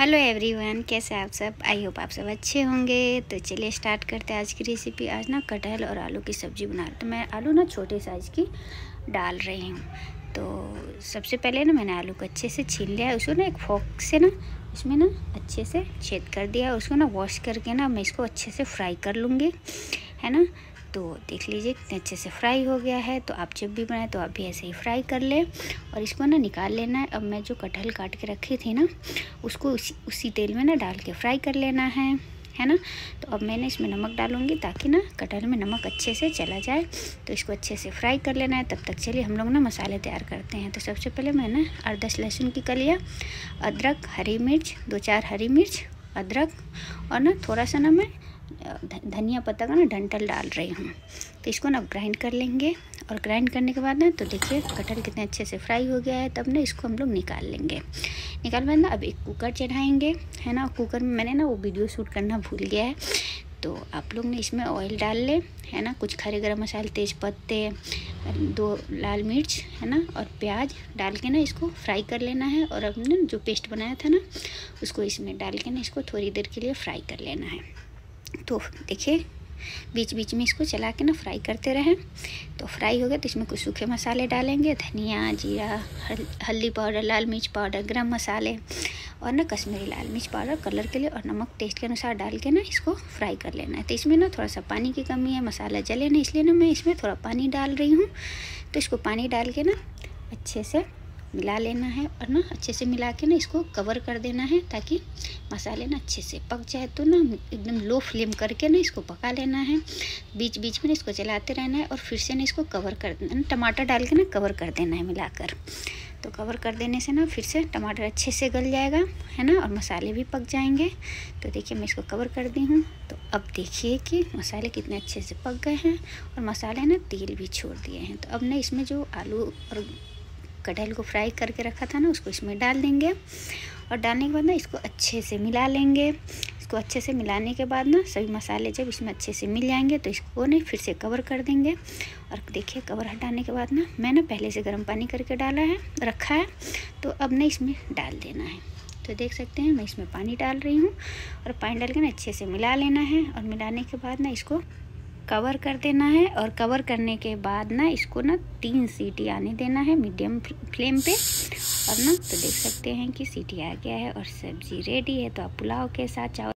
Hello everyone, कैसे आप सब? आई होप आप सब अच्छे होंगे। तो चलिए स्टार्ट करते हैं आज की रेसिपी आज ना कटहल और आलू की सब्ज़ी बना रही तो मैं आलू ना छोटे साइज़ की डाल रही हूँ। तो सबसे पहले ना मैंने आलू को अच्छे से छीन लिया उसको ना एक फोक से ना उसमें ना अच्छे से छेद कर दिया उसको ना वॉश करके ना मैं इसको अच्छे से फ्राई कर लूँगी। है ना? तो देख लीजिए कितने अच्छे से फ्राई हो गया है। तो आप जब भी बनाए तो आप भी ऐसे ही फ्राई कर लें और इसको ना निकाल लेना है। अब मैं जो कटहल काट के रखी थी ना, उसको उसी उसी तेल में ना डाल के फ्राई कर लेना है है ना? तो अब मैंने इसमें नमक डालूँगी ताकि ना कटहल में नमक अच्छे से चला जाए। तो इसको अच्छे से फ्राई कर लेना है। तब तक चलिए हम लोग ना मसाले तैयार करते हैं। तो सबसे पहले मैंने दस लहसुन की कलिया, अदरक, हरी मिर्च, दो चार हरी मिर्च, अदरक और ना थोड़ा सा ना मैं धनिया पत्ता का ना डंटल डाल रही हूँ तो इसको ना ग्राइंड कर लेंगे और ग्राइंड करने के बाद ना तो देखिए कटहल कितने अच्छे से फ्राई हो गया है। तब ना इसको हम लोग निकाल लेंगे। निकाल बाद ना, अब एक कुकर चढ़ाएँगे, है ना? कुकर में मैंने ना वो वीडियो शूट करना भूल गया है। तो आप लोग ने इसमें ऑयल डाल ले, है ना? कुछ खड़े गरम मसाले, तेज पत्ते, दो लाल मिर्च, है ना? और प्याज डाल के ना इसको फ्राई कर लेना है। और अब ना जो पेस्ट बनाया था ना, उसको इसमें डाल के ना इसको थोड़ी देर के लिए फ्राई कर लेना है। तो देखिए बीच बीच में इसको चला के ना फ्राई करते रहें। तो फ्राई हो गया तो इसमें कुछ सूखे मसाले डालेंगे, धनिया, जीरा हल्दी पाउडर, लाल मिर्च पाउडर, गरम मसाले और ना कश्मीरी लाल मिर्च पाउडर कलर के लिए और नमक टेस्ट के अनुसार डाल के ना इसको फ्राई कर लेना है। तो इसमें ना थोड़ा सा पानी की कमी है, मसाला जले ना इसलिए ना मैं इसमें थोड़ा पानी डाल रही हूँ। तो इसको पानी डाल के ना अच्छे से मिला लेना है और ना अच्छे से मिला के ना इसको कवर कर देना है ताकि मसाले ना अच्छे से पक जाए। तो ना एकदम लो फ्लेम करके ना इसको पका लेना है। बीच बीच में इसको चलाते रहना है और फिर से ना इसको कवर कर देना टमाटर डाल के ना कवर कर देना है मिलाकर। तो कवर कर देने से ना फिर से टमाटर अच्छे से गल जाएगा, है ना? और मसाले भी पक जाएँगे। तो देखिए मैं इसको कवर कर दी हूँ। तो अब देखिए कि मसाले कितने अच्छे से पक गए हैं और मसाले ना तेल भी छोड़ दिए हैं। तो अब ना इसमें जो आलू और कटहल को फ्राई करके रखा था ना, उसको इसमें डाल देंगे। और डालने के बाद ना, इसको अच्छे से मिला लेंगे। इसको अच्छे से मिलाने के बाद ना, सभी मसाले जब इसमें अच्छे से मिल जाएँगे तो इसको ना फिर से कवर कर देंगे। और देखिए कवर हटाने के बाद ना, मैंने पहले से गर्म पानी करके डाला है, रखा है। तो अब ना इसमें डाल देना है। तो देख सकते हैं, मैं इसमें पानी डाल रही हूँ। और पानी डाल के ना, अच्छे से मिला लेना है। और मिलाने के बाद ना, इसको कवर कर देना है और कवर करने के बाद ना इसको ना तीन सीटी आने देना है मीडियम फ्लेम पे। और ना तो देख सकते हैं कि सीटी आ गया है और सब्ज़ी रेडी है तो आप पुलाव के साथ चावल